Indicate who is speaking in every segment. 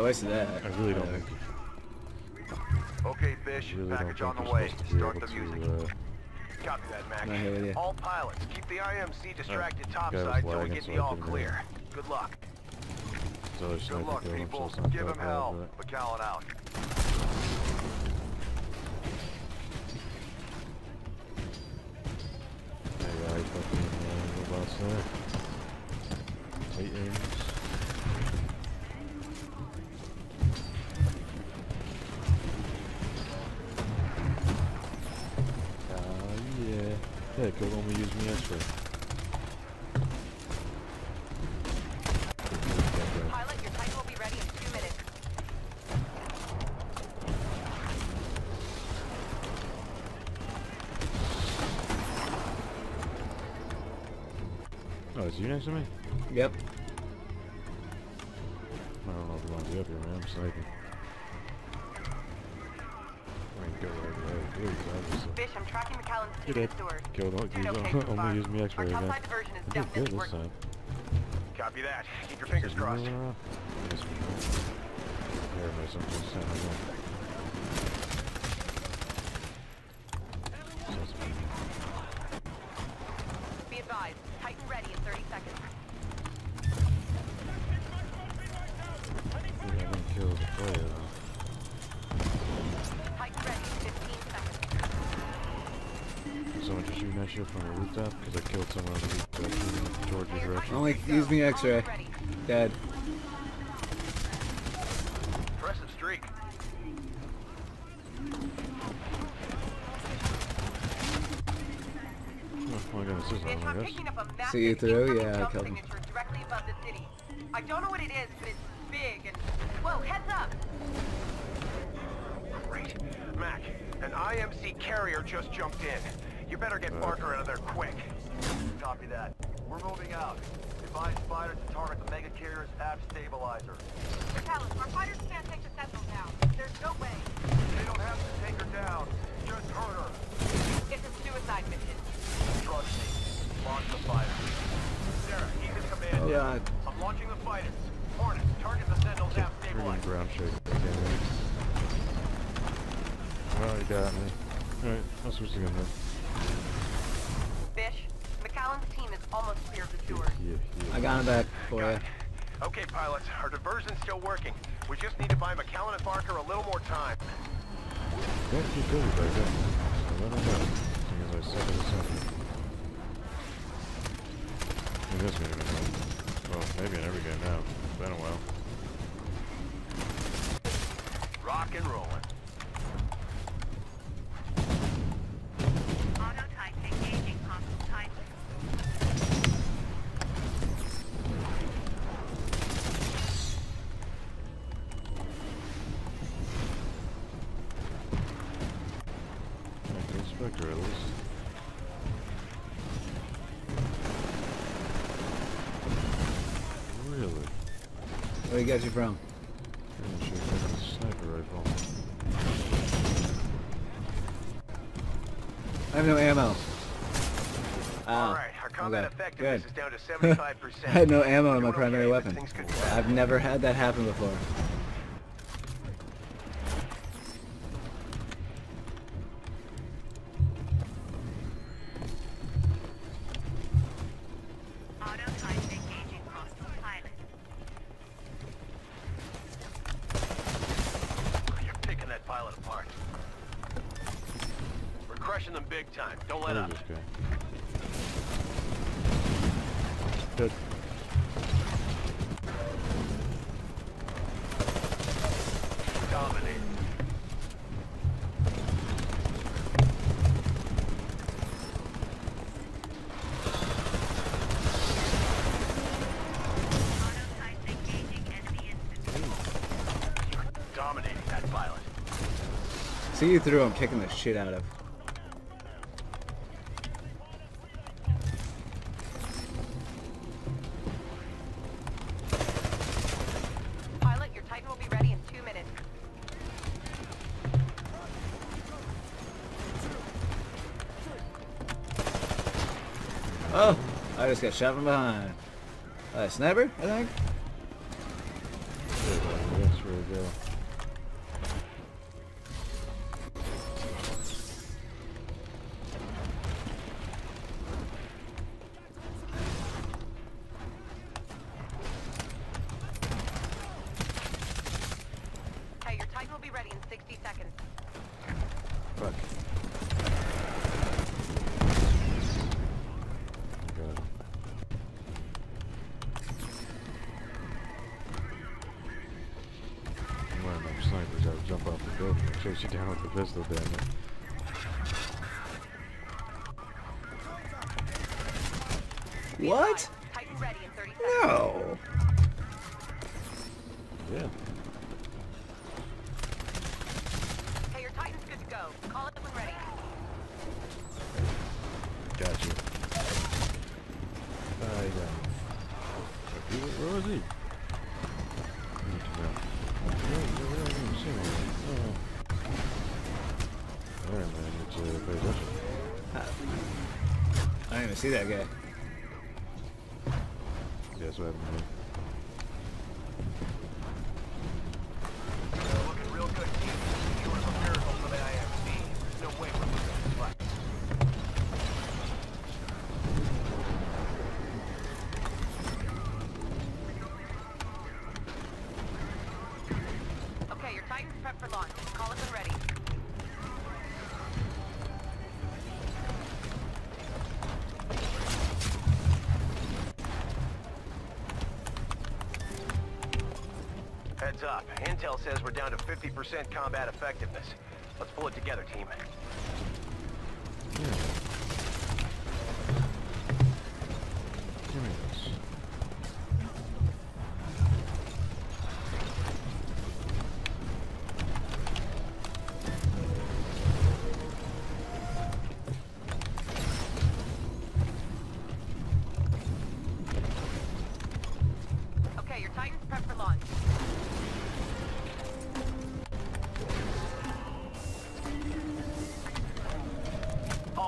Speaker 1: twice of that.
Speaker 2: I really don't
Speaker 1: Uh,
Speaker 2: think.
Speaker 3: Okay,
Speaker 2: Bish, really
Speaker 3: package on the
Speaker 2: you're
Speaker 3: way.
Speaker 2: supposed
Speaker 3: Start the music.
Speaker 2: to. Uh,
Speaker 3: Copy that, Mac.
Speaker 1: Not here with you.
Speaker 3: All pilots, keep the IMC distracted
Speaker 2: guy was
Speaker 3: topside till we get
Speaker 2: so
Speaker 3: the
Speaker 2: I
Speaker 3: all
Speaker 2: couldn't
Speaker 3: clear. Good luck.
Speaker 2: this other
Speaker 3: Good luck,
Speaker 2: killed him, so
Speaker 3: people. Give
Speaker 2: that
Speaker 3: him hell.
Speaker 2: but-
Speaker 3: McAllen out.
Speaker 2: Hey, I fucking uh, robots there. Titans. Yeah, could only use me X-ray.
Speaker 4: Pilot, your Titan will be ready in two minutes.
Speaker 2: Oh, is you next to me?
Speaker 1: Yep.
Speaker 2: I don't know if you want to be up here, man. I'm sniping. Right away, please, obviously.
Speaker 4: Bish, I'm tracking McAllen's
Speaker 2: Get
Speaker 4: team
Speaker 2: it.
Speaker 4: to stores.
Speaker 2: Kill, don't
Speaker 4: Doing
Speaker 2: use,
Speaker 4: okay so
Speaker 2: use me X-ray again.
Speaker 4: topside diversion is
Speaker 2: I did good this time.
Speaker 3: Copy that. Keep your fingers crossed.
Speaker 2: Yes, we can. Here, my son just sent me one. Sounds Someone just shooting that shit from the rooftop? Because I killed someone on the rooftop shooting towards your direction.
Speaker 1: Only use me X-ray.
Speaker 4: Almost.
Speaker 1: Dead.
Speaker 3: Impressive streak.
Speaker 2: Oh my god, this is
Speaker 4: Bish,
Speaker 2: on, I guess.
Speaker 4: picking up a massive
Speaker 1: See you through? Yeah, I killed him.
Speaker 4: directly above the city. I don't know what it is, but it's big and... Whoa, heads up!
Speaker 3: Great. Mac, an IMC carrier just jumped in. You better get Barker out of there quick. Copy that. We're moving out. Advise fighters to target the mega carrier's ab stabilizer.
Speaker 4: McAllen, our fighters can't take the Sentinel down. There's no way.
Speaker 3: They don't have to take her down. Just hurt her.
Speaker 4: It's a suicide mission.
Speaker 3: Trust me. Launch the fighter. Sarah, he's in command.
Speaker 1: Oh, God.
Speaker 3: I'm launching the fighters. Hornet, target the Sentinel's ab
Speaker 2: Freaking
Speaker 3: stabilizer.
Speaker 2: ground shake. Can't wait. Well, you got me. Alright, I'll switch again then.
Speaker 4: Bish, McAllen's team is almost clear of the sewers.
Speaker 2: Yeah, yeah.
Speaker 1: I got him back for
Speaker 3: Got
Speaker 1: you.
Speaker 3: it. Okay, pilots, our diversion's still working. We just need to buy McAllen and Barker a little more time.
Speaker 2: Don't keep busy back there. So let him know. Seeing as I suck at this something. In this game, anyway. Well, maybe in every game now. It's been a while.
Speaker 3: Rock and rolling.
Speaker 2: Like the inspector, at least. Really?
Speaker 1: Where he got you from?
Speaker 2: Yeah, should have taken a sniper rifle.
Speaker 1: I have no ammo.
Speaker 3: All
Speaker 1: Ah,
Speaker 3: right, our combat
Speaker 1: okay,
Speaker 3: effectiveness
Speaker 1: good.
Speaker 3: is down to 75%.
Speaker 1: I had no ammo in my primary weapon.
Speaker 3: things could be bad.
Speaker 1: I've never had that happen before.
Speaker 3: Big time. Don't let
Speaker 2: Where
Speaker 3: up.
Speaker 2: guy? Good.
Speaker 3: Dominate.
Speaker 4: Auto Titan engaging enemy infantry.
Speaker 3: Dominating that pilot.
Speaker 1: See you through, I'm kicking the shit out of. Oh, I just got shot from behind. Uh, sniper, I think.
Speaker 2: Chase you down with the pistol, damn it.
Speaker 1: What?
Speaker 4: advised, Titan ready in 30 seconds.
Speaker 1: No.
Speaker 2: Yeah.
Speaker 4: Okay, your Titan's good to go. Call it when ready.
Speaker 2: Gotcha. I got him. Wait, Where was he? I need to know.
Speaker 3: No way we're losing this fight.
Speaker 4: Okay, your Titan's prepped for launch. Call it when ready.
Speaker 3: Intel says we're down to 50% combat effectiveness. Let's pull it together, team.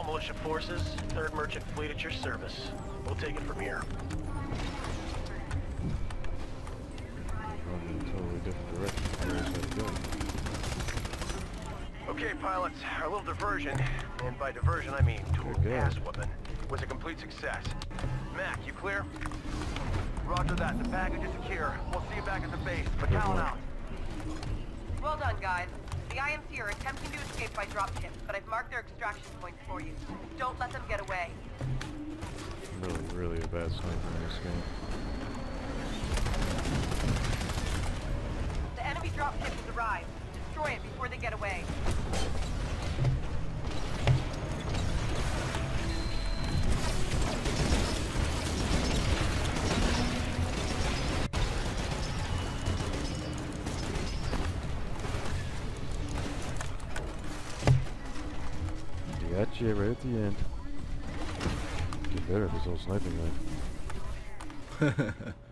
Speaker 3: Militia forces, 3rd Merchant Fleet at your service. We'll take it from here.
Speaker 2: Going in a totally different direction from where I said to go.
Speaker 3: Okay, pilots, our little diversion, and by diversion I mean total
Speaker 2: Good God.
Speaker 3: ass whooping, was a complete success. Mac, you clear? Roger that. The package is secure. We'll see you back at the base. McAllen out.
Speaker 4: Well done, guys. The IMC are attempting to escape by dropship, but I've marked their extraction points for you. Don't let them get away.
Speaker 2: Really, really a bad sniper in this game.
Speaker 4: The enemy dropship has arrived. Destroy it before they get away.
Speaker 2: Gotcha right at the end. Get better at this whole sniping line.